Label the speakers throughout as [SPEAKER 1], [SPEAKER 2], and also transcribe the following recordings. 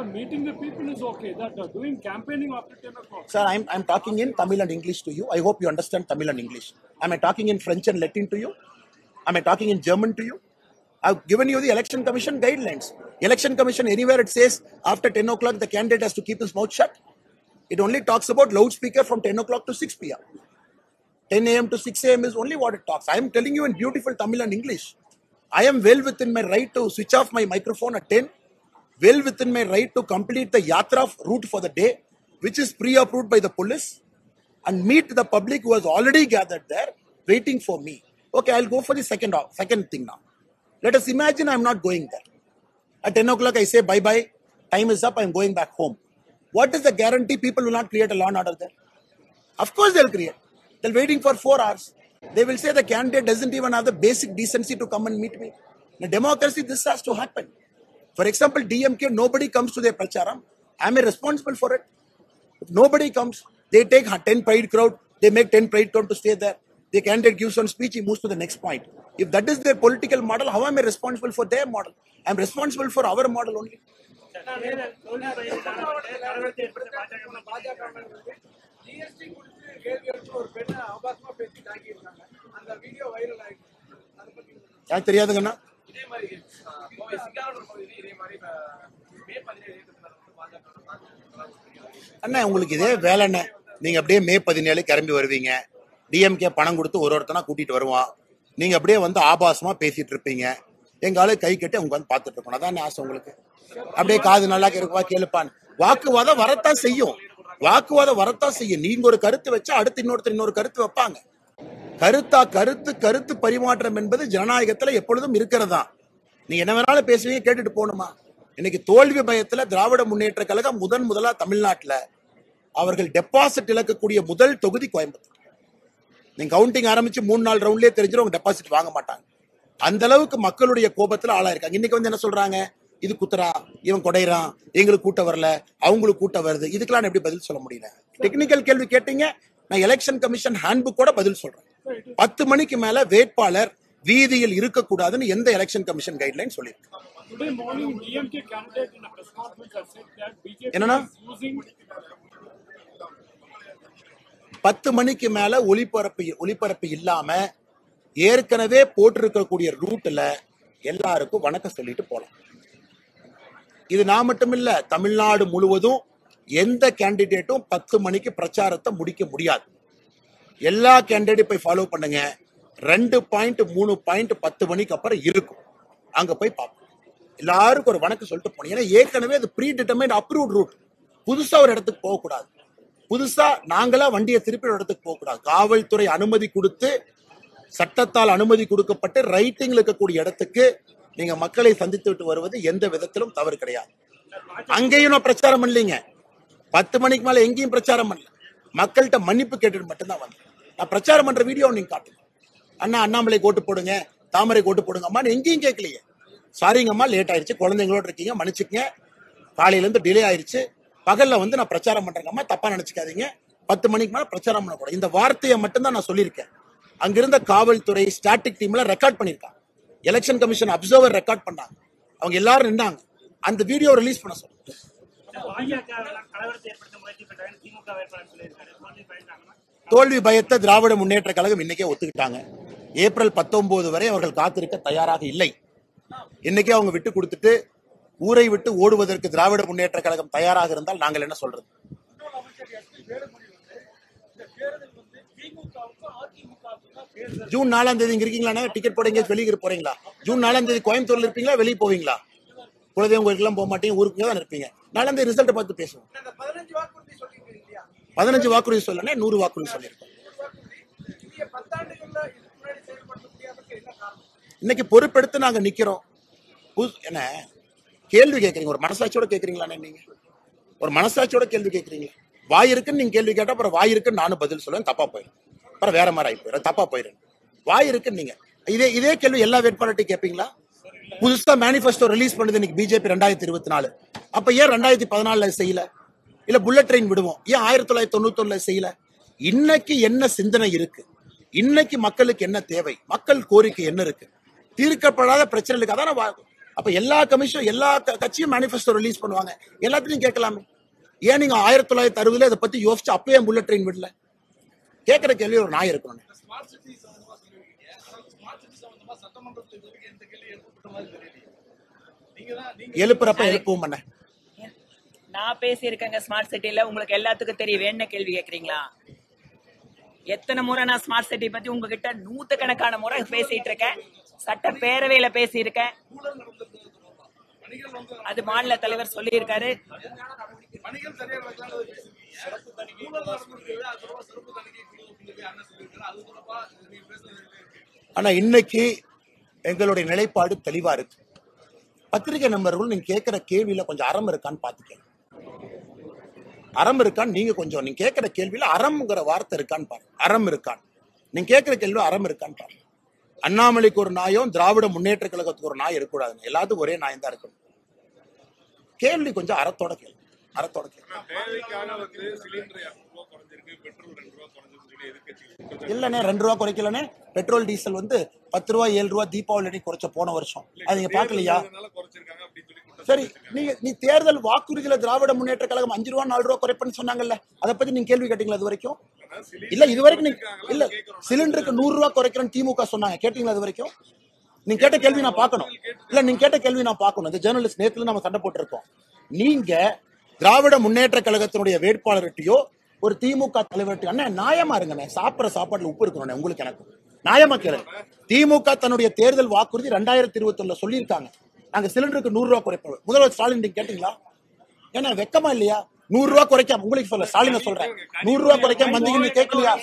[SPEAKER 1] Sir, meeting the people is okay. That uh, doing campaigning after 10 o'clock.
[SPEAKER 2] Sir, I'm, I'm talking in Tamil and English to you. I hope you understand Tamil and English. Am I talking in French and Latin to you? Am I talking in German to you? I've given you the election commission guidelines. Election commission, anywhere it says after 10 o'clock, the candidate has to keep his mouth shut. It only talks about loudspeaker from 10 o'clock to 6 p.m. 10 a.m. to 6 a.m. is only what it talks. I am telling you in beautiful Tamil and English. I am well within my right to switch off my microphone at 10, well within my right to complete the yatra route for the day, which is pre-approved by the police, and meet the public who has already gathered there, waiting for me. Okay, I'll go for the second second thing now. Let us imagine I'm not going there. At 10 o'clock, I say bye bye. Time is up. I'm going back home. What is the guarantee people will not create a law and order there? Of course, they'll create. They're waiting for four hours. They will say the candidate doesn't even have the basic decency to come and meet me. In a democracy, this has to happen. For example, DMK, nobody comes to their pracharam. Am I responsible for it? If nobody comes, they take 10 pride crowd, they make 10 pride crowd to stay there. The candidate gives one speech, he moves to the next point. If that is their political model, how am I responsible for their model? I'm responsible for our model only.
[SPEAKER 3] GST குறித்து கேள்வி எழுப்பி ஒரு பெண்ணை ஆபாசமா பேசி தாக்கியிருக்காங்க அந்த video viral ஆயிடுச்சு அதை பத்தி
[SPEAKER 2] எனக்கு தெரியாதுங்கண்ணா
[SPEAKER 3] இதே மாதிரி கோவை இதே மாதிரி மே பதினேழு இயக்கத்தில் வந்து பாஜக
[SPEAKER 2] அண்ணா உங்களுக்கு இதே வேலைண்ணே நீங்க அப்படியே மே பதினேழு கிளம்பி வருவீங்க. டிஎம்கே பணம் கொடுத்து ஒரு ஒருத்தனா கூட்டிட்டு வருவான். நீங்க அப்படியே வந்து ஆபாசமா பேசிட்டு இருப்பீங்க. எங்க கை கட்டி அவங்க வந்து பார்த்துட்டு இருக்கணும். அதான் ஆசை உங்களுக்கு. அப்படியே காது நல்லா இருக்குவா கேளுப்பான் வாக்குவாதம் வரத்தான் செய்யும். வாக்குவாதம் வரத்தான் செய்யும். நீங்க ஒரு கருத்து வச்சா அடுத்து இன்னொருத்தர் இன்னொரு கருத்து வைப்பாங்க. கருத்தா கருத்து கருத்து பரிமாற்றம் என்பது ஜனநாயகத்துல எப்பொழுதும் இருக்கிறதா? நீ என்ன வேணாலும் பேசுவீங்க கேட்டுட்டு போகணுமா? இன்னைக்கு தோல்வி பயத்தில் திராவிட முன்னேற்ற கழகம் முதன் முதலா தமிழ்நாட்டில் அவர்கள் டெபாசிட் இழக்கக்கூடிய முதல் தொகுதி கோயம்புத்தூர். நீங்க கவுண்டிங் ஆரம்பிச்சு மூணு நாலு ரவுண்ட்லேயே தெரிஞ்சிடும் அவங்க டெபாசிட் வாங்க மாட்டாங்க. அந்த அளவுக்கு மக்களுடைய கோபத்துல ஆளாயிருக்காங்க இன்னைக்கு வந்து என்ன சொல்றாங்க? இது குத்துறா இவன் கொடைறான் எங்களுக்கு கூட்டம் வரல அவங்களுக்கு கூட்டம் வருது. இதுக்கெல்லாம் நான் எப்படி பதில் சொல்ல முடியல? டெக்னிக்கல் கேள்வி கேட்டீங்க நான் எலெக்ஷன் கமிஷன் ஹேண்ட்புக் கூட பதில் சொல்றேன். பத்து மணிக்கு மேல வேட்பாளர் வீதியில் இருக்கக்கூடாதுன்னு எந்த எலெக்ஷன் கமிஷன் கைட்லைன் சொல்லியிருக்கு? பத்து மணிக்கு மேல ஒளிபரப்பு ஒளிபரப்பு இல்லாம ஏற்கனவே போட்டிருக்கக்கூடிய ரூட்ல எல்லாருக்கும் வணக்கம் சொல்லிட்டு போலாம். இது நான் மட்டும் இல்ல தமிழ்நாடு முழுவதும் எந்த கேண்டிடேட்டும் பத்து மணிக்கு பிரச்சாரத்தை முடிக்க முடியாது. எல்லா கேண்டிடேட் போய் ஃபாலோ பண்ணுங்க. ரெண்டு பாயிண்ட் மூணு பாயிண்ட் பத்து மணிக்கு அப்புறம் இருக்கும். அங்க போய் பார்ப்போம். எல்லாருக்கும் ஒரு வணக்கம் சொல்லிட்டு போனோம். ஏன்னா ஏற்கனவே அது ப்ரீ டிட்டர்மைண்ட் அப்ரூவ்ட் ரூட் புதுசா ஒரு இடத்துக்கு போகக்கூடாது புதுசா நாங்களா வண்டியை திருப்பி ஒரு இடத்துக்கு போகக்கூடாது காவல்துறை அனுமதி கொடுத்து சட்டத்தால் அனுமதி கொடுக்கப்பட்டு ரைட்டிங்ல இருக்கக்கூடிய இடத்துக்கு நீங்க மக்களை சந்தித்து விட்டு வருவது எந்த விதத்திலும் தவறு கிடையாது. அங்கேயும் நான் பிரச்சாரம் பண்ணலீங்க. பத்து மணிக்கு மேல எங்கேயும் பிரச்சாரம் பண்ணல. மக்கள்கிட்ட மன்னிப்பு கேட்டுட்டு மட்டும்தான் வந்தேன். நான் பிரச்சாரம் பண்ற வீடியோ நீங்க காட்டுங்க. அண்ணா அண்ணாமலை கோட்டு போடுங்க தாமரை கோட்டு போடுங்க அம்மா எங்கேயும் கேட்கலையே. சாரிங்கம்மா லேட் ஆயிருச்சு குழந்தைங்களோட இருக்கீங்க மன்னிச்சுக்கங்க. காலையில இருந்து டிலே ஆயிருச்சு. பகல்ல வந்து நான் பிரச்சாரம் பண்றேங்கம்மா தப்பா நினைச்சுக்காதீங்க. பத்து மணிக்கு மேலே பிரச்சாரம் பண்ணக்கூடாது. இந்த வார்த்தையை மட்டும்தான் நான் சொல்லியிருக்கேன். அங்கிருந்த காவல்துறை ஸ்டாட்டிக் டீம்ல ரெக்கார்ட் பண்ணியிருக்காங்க. எலெக்ஷன் கமிஷன் அப்சர்வர் ரெக்கார்ட் பண்ணாங்க. அவங்க எல்லாரும் நின்றாங்க அந்த வீடியோ ரிலீஸ் பண்ண சொல்லுங்க
[SPEAKER 4] தோல்வி
[SPEAKER 2] பயத்த பயத்தை திராவிட முன்னேற்ற கழகம் இன்னைக்கே ஒத்துக்கிட்டாங்க. ஏப்ரல் 19 வரை அவர்கள் காத்திருக்க தயாராக இல்லை. இன்னைக்கே அவங்க விட்டு கொடுத்துட்டு ஊரை விட்டு ஓடுவதற்கு திராவிட முன்னேற்ற கழகம் தயாராக இருந்தால் நாங்கள் என்ன சொல்றது? ஜூன் நாலாம் தேதி இங்க இருக்கீங்களா டிக்கெட் போட எங்கேயாச்சும் வெளியே போறீங்களா? ஜூன் நாலாம் தேதி கோயம்புத்தூர்ல இருப்பீங்களா? வெளியே போவீங்களா? குலதெய்வம் கோயிலுக்குலாம் போக மாட்டீங்க ஊருக்கு தான் இருப்பீங்க. நாலாம் தேதி ரிசல்ட் பார்த்து பேசுவோம்
[SPEAKER 3] அந்த பதினஞ்சு வாக்குறுதி சொல்லியிருக்கீங்க இல்லையா
[SPEAKER 2] பதினஞ்சு வாக்குறுதி சொல்லனே நூறு வாக்குறுதி சொல்லியிருக்கோம். இன்னைக்கு பொறுப்பெடுத்து நாங்க நிக்கிறோம். புது- என்ன? கேள்வி கேட்கறீங்க ஒரு மனசாட்சியோட கேட்கறீங்களாண்ணே நீங்க? ஒரு மனசாட்சியோட கேள்வி கேட்கறீங்க வாய் இருக்குன்னு நீங்க கேள்வி கேட்டா அப்புறம் வாய் இருக்குன்னு நானும் பதில் சொல்லுவேன் தப்பா போயிடும் அப்புறம் வேற மாதிரி ஆகி போயிடும் தப்பா போயிடும் வாய் இருக்குன்னு நீங்க. இதே இதே கேள்வி எல்லா வேட்பாளர்கிட்டையும் கேட்பீங்களா புதுசா மேனிஃபெஸ்டோ ரிலீஸ் பண்ணுது இன்னைக்கு பிஜேபி ரெண்டாயிரத்தி இருபத்தி நாலு. அப்ப ஏன் ரெண்டாயிரத்தி பதினாலுல செய்யல? இல்ல புல்லட் ட்ரெயின் விடுவோம். ஏன் ஆயிரத்தி தொள்ளாயிரத்தி தொண்ணூத்தி செய்யல? இன்னைக்கு என்ன சிந்தனை இருக்கு? இன்னைக்கு மக்களுக்கு என்ன தேவை? மக்கள் கோரிக்கை என்ன இருக்கு? தீர்க்கப்படாத பிரச்சனைகளுக்கு அதான அப்ப எல்லா கமிஷன் எல்லா கட்சியும் மேனிஃபெஸ்டோ ரிலீஸ் பண்ணுவாங்க. எல்லாத்தையும் கேட்கலாமே. ஏன் நீங்க ஆயிரத்தி தொள்ளாயிரத்தி அறுபதுல இதை பத்தி யோசிச்சு அப்பயே புல்லட் ட்ரெயின் விடல? கேட்கிற கேள்வி ஒரு நாய் இருக்கணும். எழுப்புறப்ப எழுப்புவோம் பண்ண
[SPEAKER 5] நான் பேசியிருக்கேங்க ஸ்மார்ட் சிட்டியில உங்களுக்கு எல்லாத்துக்கும் தெரியும் என்ன கேள்வி கேக்குறீங்களா எத்தனை முறை நான் ஸ்மார்ட் சிட்டி பத்தி உங்ககிட்ட நூத்துக்கணக்கான முறை பேசிட்டு இருக்கேன். சட்ட பேரவையில பேசியிருக்கேன். அது மாநில தலைவர் சொல்லியிருக்காரு.
[SPEAKER 2] ஆனா இன்னைக்கு எங்களுடைய நிலைப்பாடு தெளிவா இருக்கு. பத்திரிகை நண்பர்கள் நீங்க கேட்கிற கேள்வியில கொஞ்சம் அறம் இருக்கான்னு பாத்துக்கேன் அறம் இருக்கான்னு நீங்க கொஞ்சம் நீங்க கேட்கிற கேள்வியில அறம்ங்கிற வார்த்தை இருக்கான்னு பாருங்க அறம் இருக்கான்னு நீங்க கேட்கிற கேள்வி அறம் இருக்கான்னு பாருங்க அண்ணாமலைக்கு ஒரு நாயும் திராவிட முன்னேற்ற கழகத்துக்கு ஒரு நாய் இருக்கக்கூடாதுங்க எல்லாத்துக்கும் ஒரே நாயம் தான் இருக்கணும். கேள்வி கொஞ்சம் அறத்தோட கேள்வி அறத்தோட கேள்வி
[SPEAKER 6] பெட்ரோல் ரெண்டு ரூபா
[SPEAKER 2] குறைக்கலண்ணே. பெட்ரோல் டீசல் வந்து பத்து ரூபா ஏழு ரூபா தீபாவளி குறைச்ச போன வருஷம். அது நீங்க பாக்கலையா சரி நீங்க நீ தேர்தல் வாக்குறுதியில திராவிட முன்னேற்ற கழகம் அஞ்சு ரூபா நாலு ரூபா குறைப்பேன்னு சொன்னாங்கல்ல அதை பத்தி நீங்க கேள்வி கேட்டீங்களா அது வரைக்கும்? இல்ல இது வரைக்கும் நீங்க இல்ல சிலிண்டருக்கு நூறு ரூபா குறைக்கிறேன்னு திமுக சொன்னாங்க கேட்டீங்களா அது வரைக்கும்? நீங்க கேட்ட கேள்வி நான் பார்க்கணும். இல்ல நீங்க கேட்ட கேள்வி நான் பார்க்கணும். இந்த ஜேர்னலிஸ்ட் நேத்துல நம்ம சண்டை போட்டிருக்கோம். நீங்க திராவிட முன்னேற்ற கழகத்தினுடைய வேட்பாளர்கிட்டயோ ஒரு திமுக தலைவர்கிட்ட அண்ணா நியாயமா இருங்கண்ணே சாப்பிடுற சாப்பாடுல உப்பு இருக்கணும் உங்களுக்கு எனக்கு. நியாயமா கேளுங்க. திமுக தன்னுடைய தேர்தல் வாக்குறுதி ரெண்டாயிரத்தி இருபத்தி ஒண்ணுல சொல்லியிருக்காங்க. நாங்க சிலிண்டருக்கு நூறு ரூபா குறைப்போம் முதல்வர் ஸ்டாலின் கேட்டீங்களா? ஏன்னா வெக்கமா இல்லையா? நூறு ரூபா குறைக்காம உங்களுக்கு சொல்ல ஸ்டாலினை சொல்றேன். நூறு ரூபா குறைக்காம வந்தீங்க நீங்க கேட்கலையா?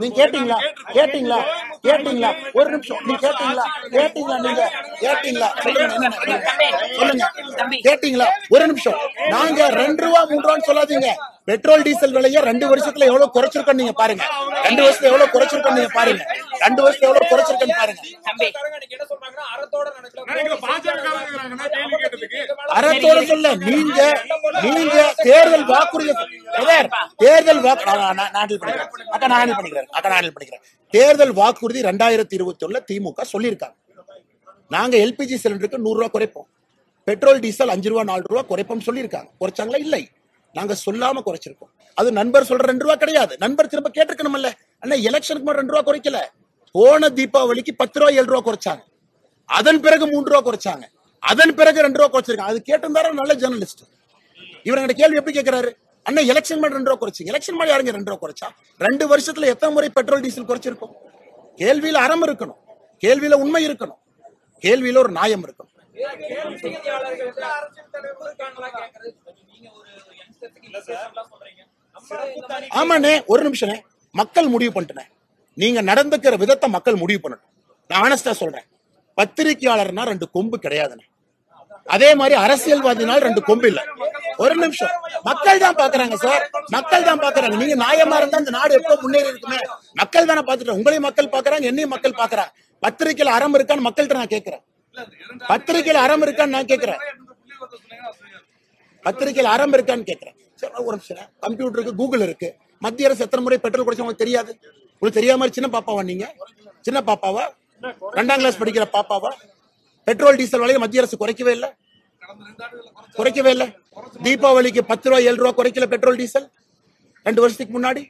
[SPEAKER 2] நீங்க கேட்டீங்களா? கேட்டீங்களா? கேட்டீங்களா? ஒரு நிமிஷம் நீங்க கேட்டீங்களா? கேட்டீங்களா நீங்க? கேட்டீங்களா? சொல்லுங்க கேட்டீங்களா? ஒரு நிமிஷம். நாங்க ரெண்டு ரூபா மூணு ரூபான்னு சொல்லாதீங்க. பெட்ரோல் டீசல் விலைய ரெண்டு வருஷத்துல எவ்வளவு குறைச்சிருக்கோம் நீங்க பாருங்க. ரெண்டு வருஷத்துல எவ்வளவு குறைச்சிருக்கோம் நீங்க பாருங்க. ரெண்டு வருஷத்துல எவ்வளவு குறைச்சிருக்கோன்னு பாருங்க.
[SPEAKER 5] தம்பி.
[SPEAKER 3] என்ன சொல்றாங்கன்னா அறத்தோட
[SPEAKER 2] சொல்ல நீங்க நீங்க தேர்தல் வாக்குறுதி தேர்தல் வாக்கு நான் handle பண்ணிக்கிறேன். அக்கா நான் handle பண்ணிக்கிறேன். அக்கா நான் பண்ணிக்கிறேன். தேர்தல் வாக்குறுதி ரெண்டாயிரத்தி இருபத்தி ஒண்ணுல திமுக சொல்லியிருக்காங்க. நாங்க எல்பிஜி சிலிண்டருக்கு நூறு ரூபாய் குறைப்போம். பெட்ரோல் டீசல் அஞ்சு ரூபா நாலு ரூபா குறைப்போம் சொல்லியிருக்காங்க. குறைச்சாங்களா? இல்லை. நாங்க சொல்லாம குறைச்சிருக்கோம். அது நண்பர் சொல்ற ரெண்டு ரூபா கிடையாது. நண்பர் திரும்ப கேட்டிருக்கணும்ல. அண்ணா எலெக்ஷனுக்கு மட்டும் ரெண்டு ரூபா குறைக்கல. போன தீபாவளிக்கு பத்து ரூபா ஏழு ரூபா குறைச்சாங்க. அதன் பிறகு மூன்று ரூபா குறைச்சாங்க. அதன் பிறகு ரெண்டு ரூபா குறைச்சிருக்காங்க. அது கேட்டிருந்தாரு? நல்ல ஜேர்னலிஸ்ட் இவருங்கிட்ட கேள்வி எப்படி கேட்கிறாரு? அண்ணா எலெக்ஷன் மாதிரி ரெண்டு ரூபா குறைச்சிங்க. எலெக்ஷன் மாதிரி யாருங்க ரெண்டு ரூபா குறைச்சா? ரெண்டு வருஷத்துல எத்தனை முறை பெட்ரோல் டீசல் குறைச்சிருக்கோம்? கேள்வியில அறம் இருக்கணும். கேள்வியில உண்மை இருக்கணும். கேள்வியில ஒரு நியாயம் இருக்கணும்
[SPEAKER 3] செய்தியாளர்கள் அரசியல் தலைவர்கள் இருக்காங்களா கேக்குறது நீங்க ஒரு யங்ஸ்டர்ஸ்க்கு இன்ஸ்பிரேஷன்லாம் சொல்றீங்க நம்ம
[SPEAKER 2] ஆமாண்ணே ஒரு நிமிஷம் மக்கள் முடிவு பண்ணிட்டேன் நீங்க நடந்துக்கிற விதத்தை மக்கள் முடிவு பண்ணணும் நான் ஆனஸ்டா சொல்றேன். பத்திரிக்கையாளர்னா ரெண்டு கொம்பு கிடையாதுண்ணே. அதே மாதிரி அரசியல்வாதினால் ரெண்டு கொம்பு இல்ல. ஒரு நிமிஷம். மக்கள் தான் பாக்குறாங்க சார். மக்கள் தான் பாக்குறாங்க நீங்க நியாயமா இருந்தா இந்த நாடு எப்போ முன்னேறி இருக்குமே. மக்கள் தானே பாத்துட்டு உங்களையும் மக்கள் பாக்குறாங்க என்னையும் மக்கள் பாக்குறாங்க பத்திரிகையில அறம் இருக்கான்னு மக்கள்கிட்ட நான் கேட்கிறேன். பத்திரிகையில அறம் இருக்கான்னு நான் கேட்கிறேன். பத்திரிகையில அறம் இருக்கான்னு கேட்கிறேன். ஒரு கம்ப்யூட்டர் இருக்கு கூகுள் இருக்கு. மத்திய அரசு எத்தனை முறை பெட்ரோல் குறைச்சா உங்களுக்கு தெரியாது? உங்களுக்கு தெரியாம மாதிரி சின்ன பாப்பாவா நீங்க? சின்ன பாப்பாவா? ரெண்டாம் கிளாஸ் படிக்கிற பாப்பாவா? பெட்ரோல் டீசல் விலையை மத்திய அரசு குறைக்கவே இல்லை. குறைக்கவே இல்லை. தீபாவளிக்கு பத்து ரூபா ஏழு ரூபா குறைக்கல பெட்ரோல் டீசல் ரெண்டு வருஷத்துக்கு முன்னாடி?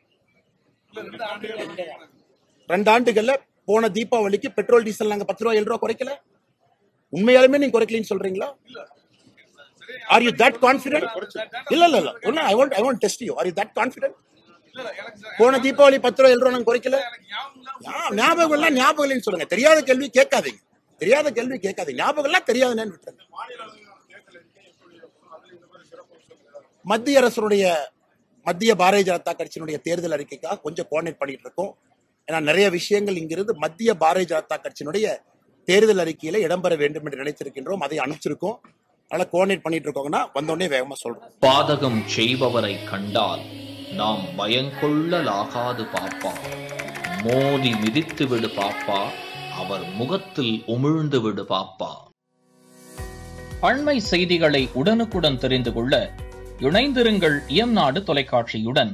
[SPEAKER 2] ரெண்டு ஆண்டுகள்ல போன தீபாவளிக்கு பெட்ரோல் டீசல் நாங்க பத்து ரூபா ஏழு ரூபா குறைக்கல. உண்மையாலுமே நீங்க குறைக்கலன்னு சொல்றீங்களா? ஆர் யூ தட் கான்பிடென்ட் இல்ல இல்ல இல்ல ஒண்ணு I want I want test you are you that confident போன தீபாவளி பத்து ரூபா ஏழு ரூபா நாங்க குறைக்கல. ஞாபகம் எல்லாம் ஞாபகம் இல்லைன்னு சொல்லுங்க. தெரியாத கேள்வி கேட்காதீங்க. தெரியாத கேள்வி கேட்காதீங்க. ஞாபகம் எல்லாம் தெரியாதுன்னு விட்டுருங்க மத்திய அரசுடைய மத்திய பாரதிய ஜனதா கட்சியினுடைய தேர்தல் அறிக்கைக்காக கொஞ்சம் கோஆர்டினேட் பண்ணிட்டு இருக்கோம். ஏன்னா நிறைய விஷயங்கள் இங்கிருந்து மத்திய பாரதிய ஜனதா கட்சியினுடைய தேர்தல் அறிக்கையில இடம்பெற வேண்டும் என்று நினைத்திருக்கின்றோம். அதை அனுப்பிச்சிருக்கோம். அதனால கோஆர்டினேட் பண்ணிட்டு இருக்கோங்கன்னா வந்தோடனே வேகமா சொல்றோம்.
[SPEAKER 7] பாதகம் செய்பவரை கண்டால் நாம் பயங்கொள்ளலாகாது பாப்பா. மோதி மிதித்து விடு பாப்பா. அவர் முகத்தில் உமிழ்ந்து விடு பாப்பா. அண்மை செய்திகளை உடனுக்குடன் தெரிந்து கொள்ள இணைந்திருங்கள் இயம்நாடு தொலைக்காட்சியுடன்.